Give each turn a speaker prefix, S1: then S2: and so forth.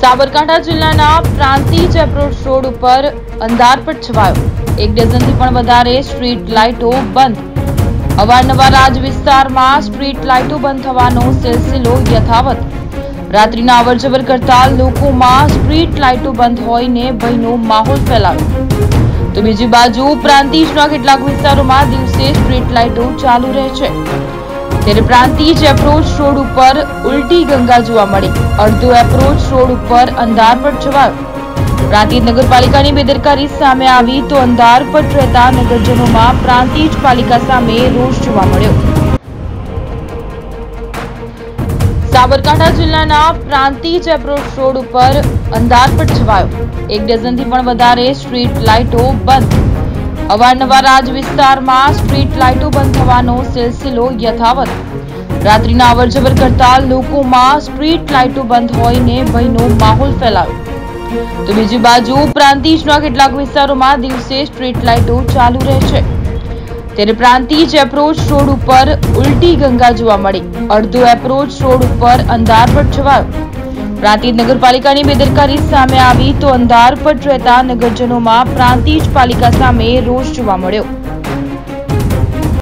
S1: સાબરકાંઠા જિલ્લાના Prantij approach road ઉપર અંધારપટ છવાયો એક ડઝનથી પણ વધારે સ્ટ્રીટ લાઇટો બંધ. અવારનવાર આજ વિસ્તારમાં સ્ટ્રીટ લાઇટો બંધ થવાનો સિલસિલો યથાવત. રાત્રિના અવરજવર કરતા લોકોમાં સ્ટ્રીટ લાઇટો બંધ હોઈને ભયનો માહોલ ફેલાયો. તો બીજી બાજુ પ્રાંતિજના કેટલાક વિસ્તારોમાં દિવસે સ્ટ્રીટ લાઇટો ચાલુ રહે છે. ત્યારે પ્રાંતિજ એપ્રોચ રોડ ઉપર ઉલટી ગંગા જોવા મળી. અડધો એપ્રોચ રોડ ઉપર અંધારપટ છવાયો. પ્રાંતિજ નગરપાલિકાની બેદરકારી સામે આવી તો અંધારપટ રહેતા નગરજનોમાં પ્રાંતિજ પાલિકા સામે રોષ જોવા મળ્યો. સાબરકાંઠા જિલ્લાના પ્રાંતિજ એપ્રોચ રોડ ઉપર અંધારપટ છવાયો. એક ડઝનથી પણ વધારે સ્ટ્રીટ લાઇટો બંધ. અવારનવાર આજ વિસ્તારમાં સ્ટ્રીટ લાઇટો બંધ થવાનો સિલસિલો યથાવત. રાત્રિના અવરજવર કરતા લોકોમાં સ્ટ્રીટ લાઇટો બંધ હોઈને ભયનો માહોલ ફેલાયો. તો બીજી બાજુ પ્રાંતિજના કેટલાક વિસ્તારોમાં દિવસે સ્ટ્રીટ લાઇટો ચાલુ રહે છે ત્યારે પ્રાંતિજ એપ્રોચ રોડ ઉપર ઉલટી ગંગા જોવા મળી. અડધો એપ્રોચ રોડ ઉપર અંધારપટ છવાયો. પ્રાંતિજ નગરપાલિકાની બેદરકારી સામે આવી તો અંધારપટ રહેતા નગરજનોમાં પ્રાંતિજ પાલિકા સામે રોષ જોવા મળ્યો.